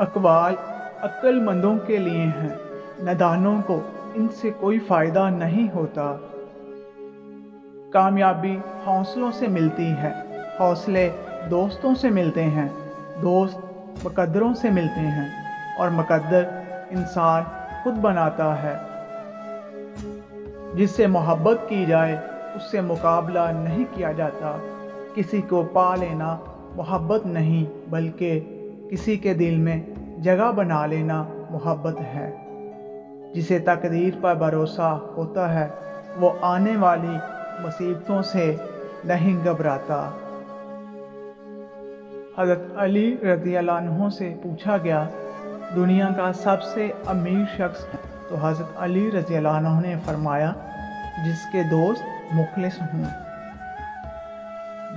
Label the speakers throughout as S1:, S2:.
S1: अकवाल अक्लमंदों के लिए हैं। नदानों को इनसे कोई फ़ायदा नहीं होता। कामयाबी हौसलों से मिलती है। हौसले दोस्तों से मिलते हैं। दोस्त मुकद्दरों से मिलते हैं। और मुकद्दर इंसान खुद बनाता है। जिससे मोहब्बत की जाए, उससे मुकाबला नहीं किया जाता। किसी को पा लेना मोहब्बत नहीं, बल्कि किसी के दिल में जगह बना लेना मोहब्बत है। जिसे तकदीर पर भरोसा होता है, वो आने वाली मुसीबतों से नहीं घबराता। हज़रत अली रज़ी अल्लाह से पूछा गया, दुनिया का सबसे अमीर शख्स? तो हज़रत अली रज़ी अल्लाह ने फरमाया, जिसके दोस्त मुखलिस हों।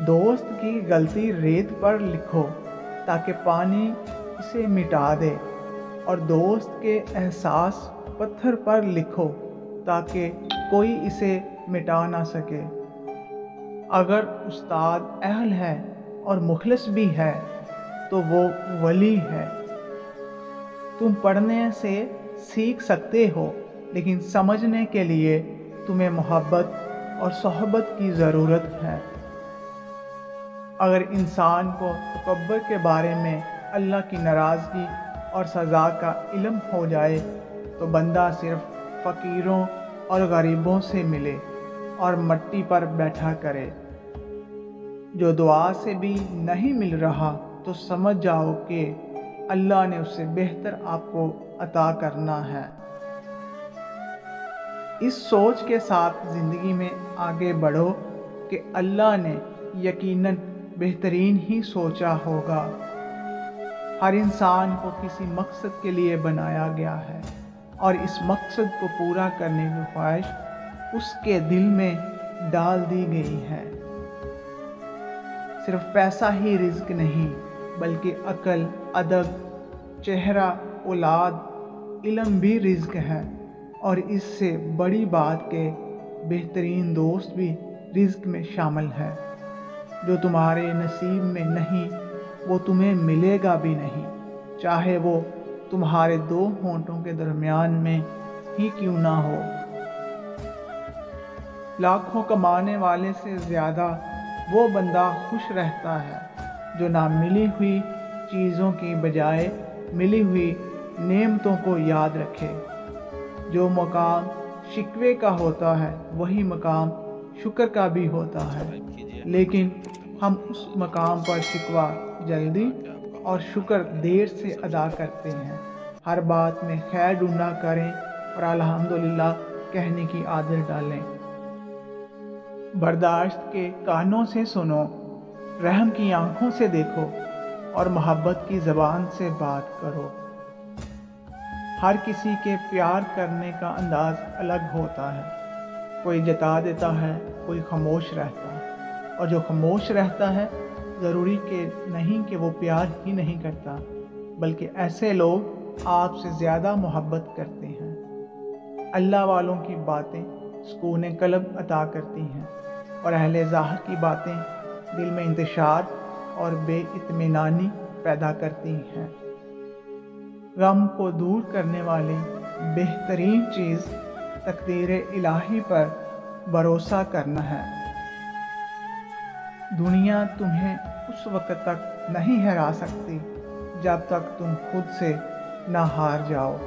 S1: दोस्त की गलती रेत पर लिखो। ताकि पानी इसे मिटा दे और दोस्त के एहसास पत्थर पर लिखो ताकि कोई इसे मिटा ना सके। अगर उस्ताद अहल है और मुखलस भी है तो वो वली है। तुम पढ़ने से सीख सकते हो, लेकिन समझने के लिए तुम्हें मोहब्बत और सोहबत की ज़रूरत है। अगर इंसान को तकबर के बारे में अल्लाह की नाराज़गी और सज़ा का इलम हो जाए तो बंदा सिर्फ़ फ़कीरों और गरीबों से मिले और मट्टी पर बैठा करे। जो दुआ से भी नहीं मिल रहा तो समझ जाओ कि अल्लाह ने उससे बेहतर आपको अता करना है। इस सोच के साथ ज़िंदगी में आगे बढ़ो कि अल्लाह ने यकीनन बेहतरीन ही सोचा होगा। हर इंसान को किसी मकसद के लिए बनाया गया है और इस मकसद को पूरा करने की ख्वाहिश उसके दिल में डाल दी गई है। सिर्फ़ पैसा ही रिज्क नहीं, बल्कि अकल, अदब, चेहरा, औलाद, इलम भी रिज्क है और इससे बड़ी बात के बेहतरीन दोस्त भी रिज्क में शामिल है। जो तुम्हारे नसीब में नहीं, वो तुम्हें मिलेगा भी नहीं। चाहे वो तुम्हारे दो होंठों के दरमियान में ही क्यों ना हो। लाखों कमाने वाले से ज़्यादा वो बंदा खुश रहता है, जो ना मिली हुई चीज़ों की बजाय मिली हुई नेमतों को याद रखे। जो मकाम शिकवे का होता है, वही मकाम शुक्र का भी होता है। लेकिन हम उस मकाम पर शिकवा जल्दी और शुक्र देर से अदा करते हैं। हर बात में खैर ढूंढा करें और अल्हम्दुलिल्लाह कहने की आदत डालें। बर्दाश्त के कानों से सुनो, रहम की आँखों से देखो और मोहब्बत की ज़बान से बात करो। हर किसी के प्यार करने का अंदाज अलग होता है। कोई जता देता है, कोई खामोश रहता है। और जो खामोश रहता है, ज़रूरी के नहीं कि वो प्यार ही नहीं करता, बल्कि ऐसे लोग आपसे ज़्यादा मोहब्बत करते हैं। अल्लाह वालों की बातें सुकून कलब अता करती हैं, और अहल ज़ाहर की बातें दिल में इंतशार और बेइतमानी पैदा करती हैं। गम को दूर करने वाली बेहतरीन चीज़ तकदीर इलाही पर भरोसा करना है। दुनिया तुम्हें उस वक्त तक नहीं हरा सकती, जब तक तुम खुद से ना हार जाओ।